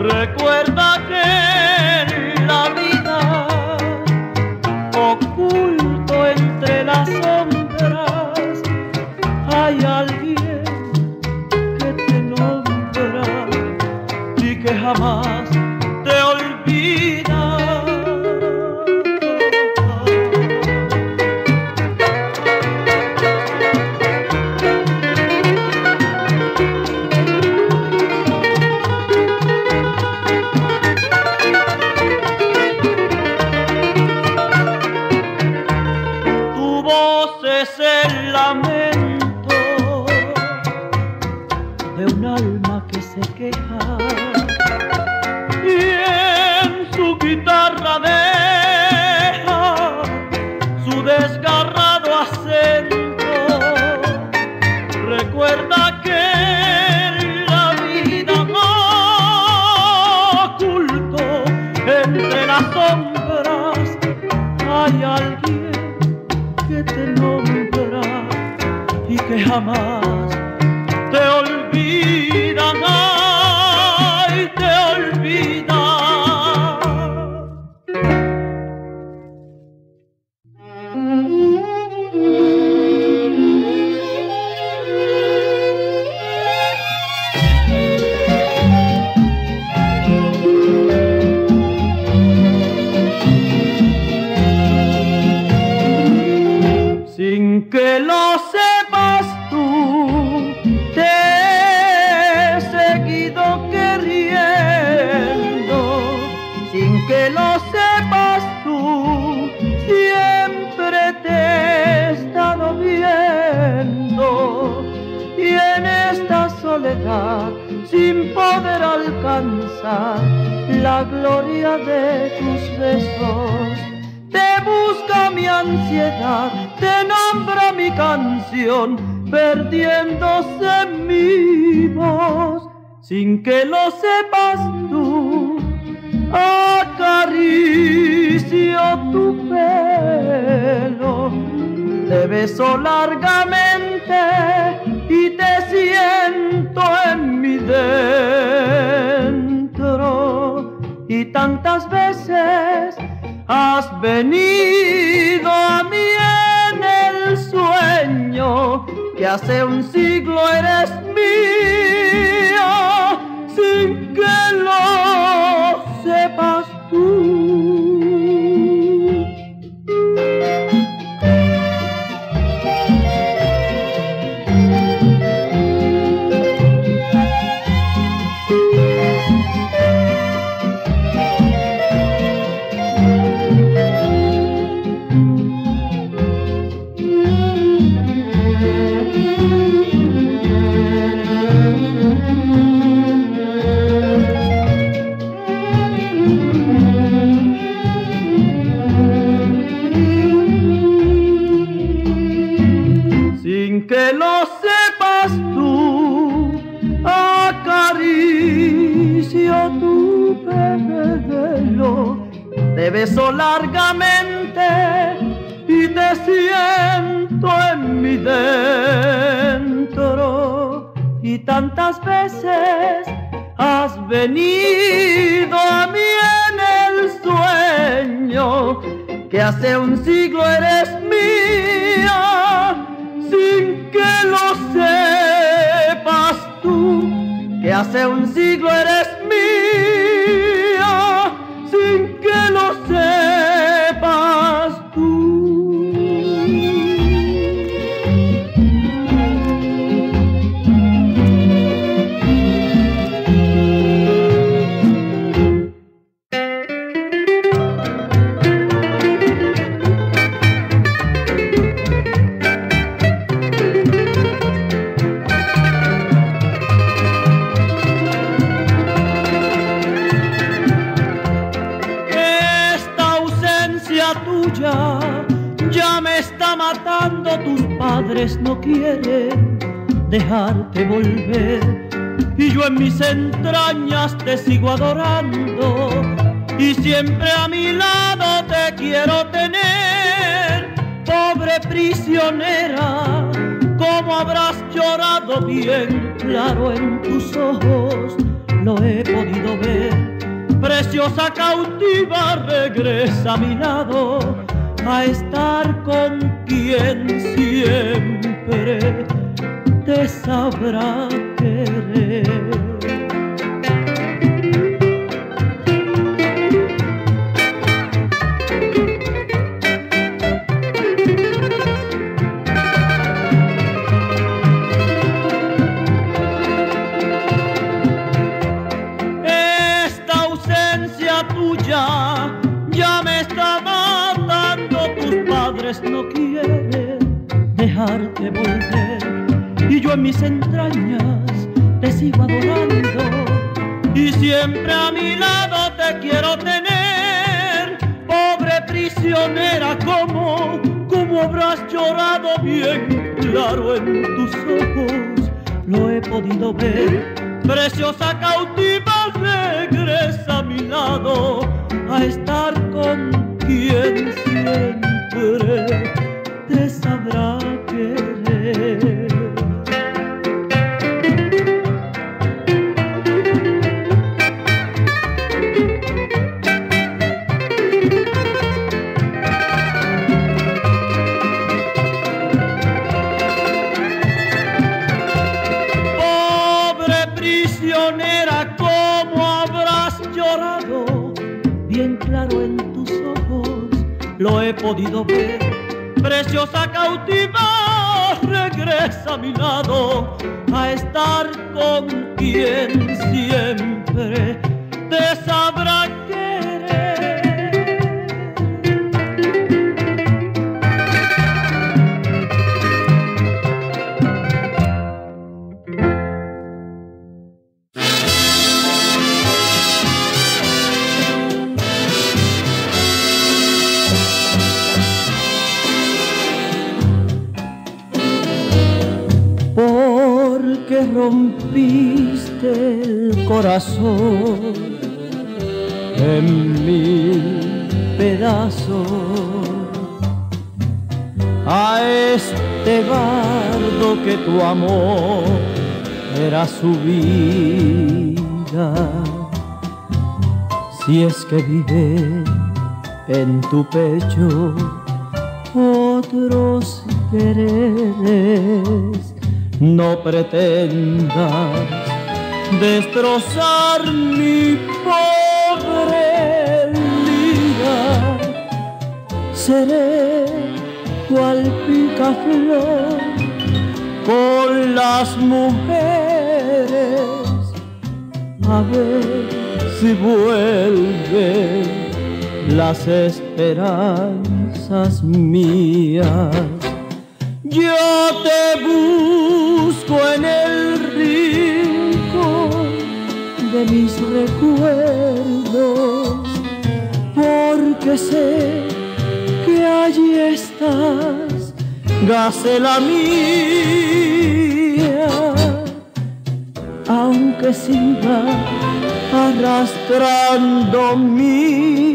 Recuerda que en la vida oculto entre las sombras hay alguien que te nombra y que jamás es el lamento sin poder alcanzar la gloria de tus besos, te busca mi ansiedad, te nombra mi canción, perdiéndose mi voz, sin que lo sepas tú. Acaricio tu pelo, te beso largamente y te siento en mi dentro. Y tantas veces has venido a mí en el sueño que hace un siglo eres Y tantas veces has venido a mí en el sueño que hace un siglo eres mía sin que lo sepas tú, que hace un siglo eres no quieren dejarte volver. Y yo en mis entrañas te sigo adorando y siempre a mi lado te quiero tener, pobre prisionera. Como habrás llorado bien claro en tus ojos, lo he podido ver. Preciosa cautiva, regresa a mi lado a estar con quien siempre te sabrá querer. Esta ausencia tuya ya me está matando, tus padres no quieren dejarte volver. Y yo en mis entrañas te sigo adorando. Y siempre a mi lado te quiero tener, pobre prisionera como, como habrás llorado bien claro en tus ojos, lo he podido ver, preciosa cautiva regresa a mi lado a estar con quien siempre Preciosa cautiva, regresa a mi lado a estar con quien siempre te sabrá corazón en mil pedazos a este bardo que tu amor era su vida. Si es que vive en tu pecho otros quereres, no pretendas destrozar mi pobre vida. Seré cual picaflor con las mujeres a ver si vuelven las esperanzas mías. Yo te busco en el de mis recuerdos, porque sé que allí estás, gacela mía, aunque siga arrastrando mis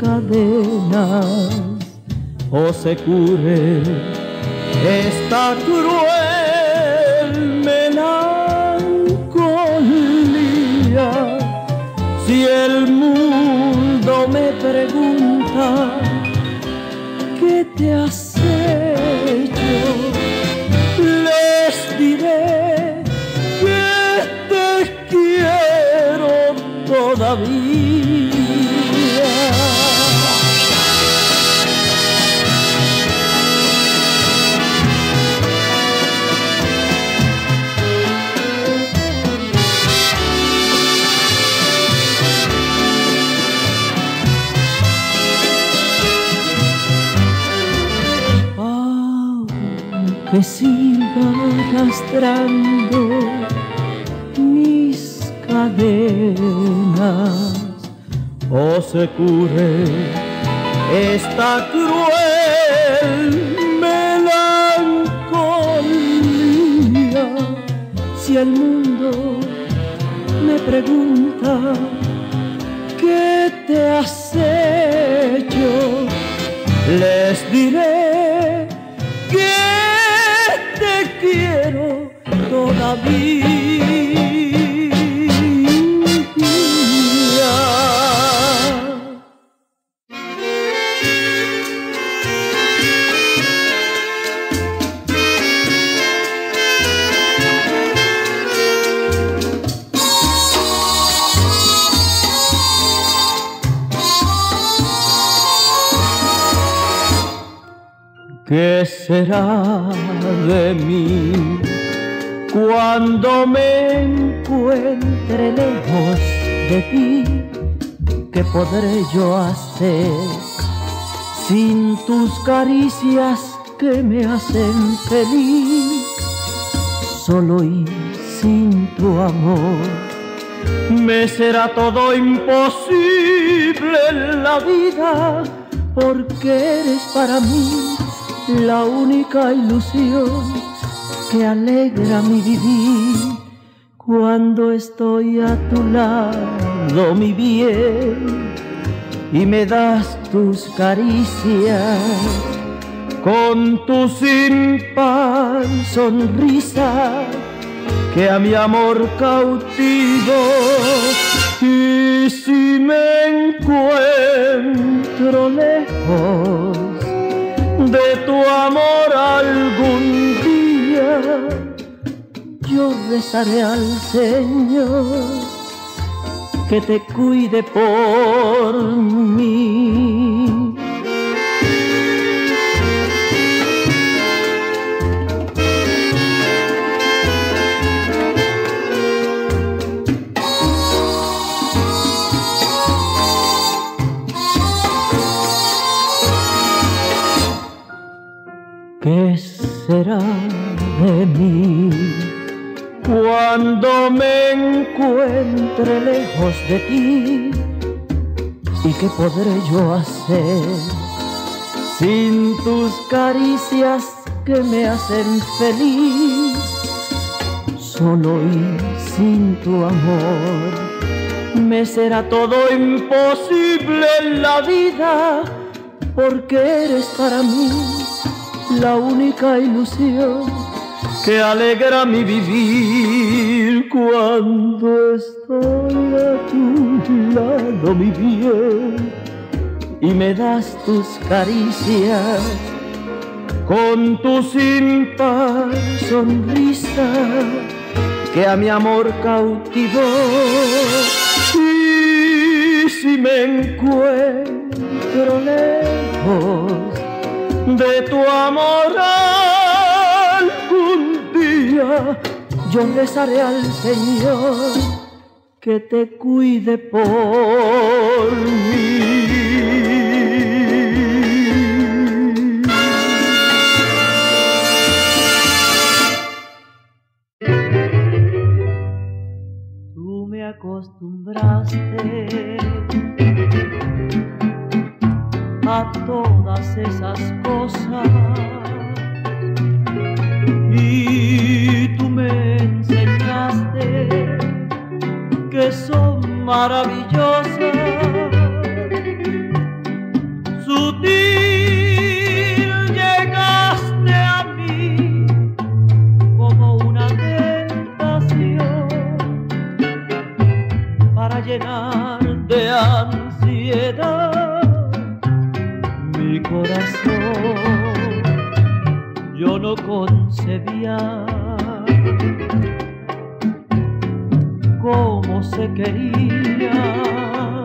cadenas o se cure esta cruel pregunta qué te has arrastrando mis cadenas. O oh, se cure esta cruel melancolía. Si el mundo me pregunta qué te has hecho, les diré ¿Qué será de mí cuando me encuentre lejos de ti? ¿Qué podré yo hacer sin tus caricias que me hacen feliz? Solo y sin tu amor me será todo imposible en la vida porque eres para mí la única ilusión que alegra mi vivir cuando estoy a tu lado, mi bien, y me das tus caricias con tu sin sonrisa que a mi amor cautivo y si me encuentro lejos de tu amor algún yo rezaré al Señor que te cuide por mí. Lejos de ti? ¿Y qué podré yo hacer sin tus caricias que me hacen feliz? Solo y sin tu amor me será todo imposible en la vida porque eres para mí la única ilusión que alegra mi vivir cuando estoy a tu lado, mi bien, y me das tus caricias con tu sin sonrisa que a mi amor cautivó. Y si me encuentro lejos, de tu amor algún día yo rezaré al Señor que te cuide por mí. Tú me acostumbraste a todas esas cosas. Que son maravillosas. Sutil llegaste a mí como una tentación para llenar de ansiedad corazón yo no concebía cómo se quería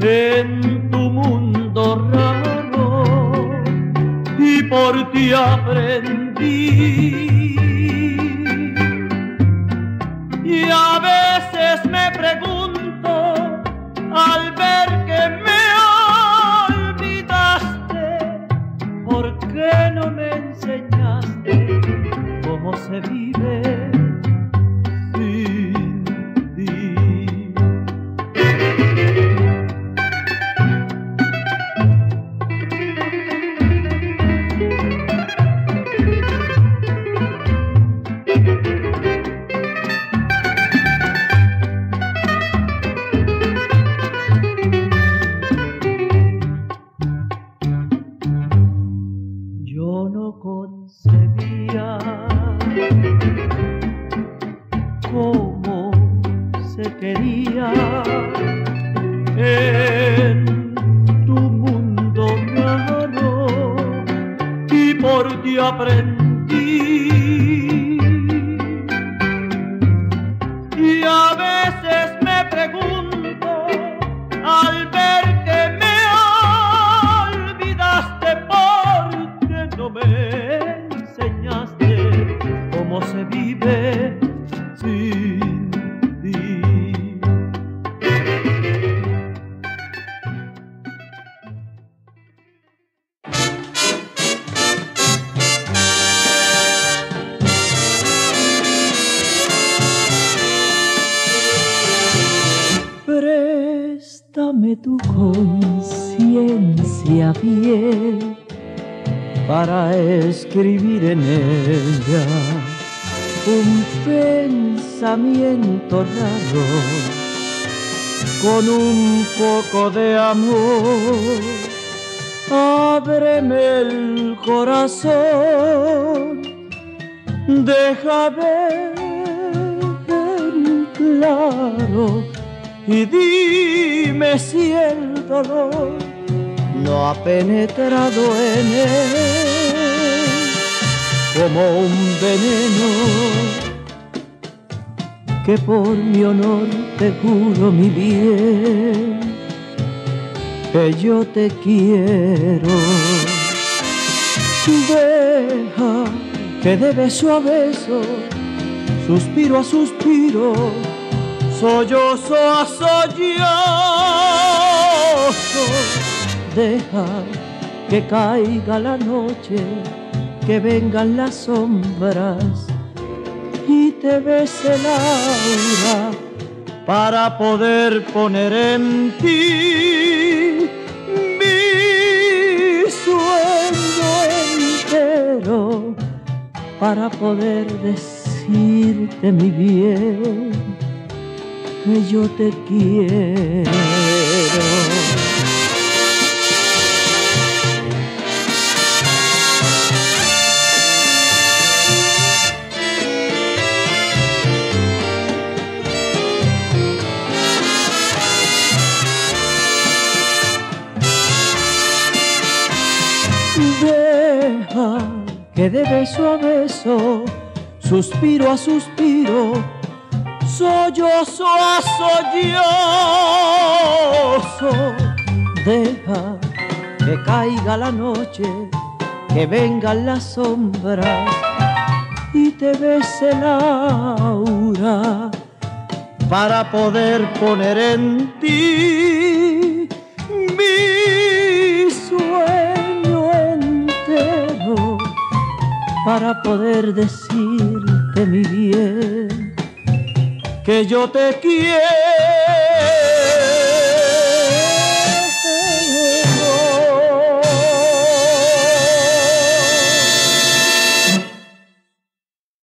en tu mundo raro y por ti aprendí. Y a veces me pregunto al ver que me se vive escribir en ella un pensamiento raro con un poco de amor. Ábreme el corazón, deja ver claro y dime si el dolor no ha penetrado en él como un veneno que por mi honor te juro mi bien que yo te quiero. Deja que de beso a beso suspiro a suspiro sollozo a sollozo. Deja que caiga la noche que vengan las sombras y te bese Laura para poder poner en ti mi sueño entero para poder decirte mi bien que yo te quiero. Que de beso a beso, suspiro a suspiro, sollozo a sollozo. Deja que caiga la noche, que vengan las sombras y te bese Laura para poder poner en ti para poder decirte mi bien que yo te quiero.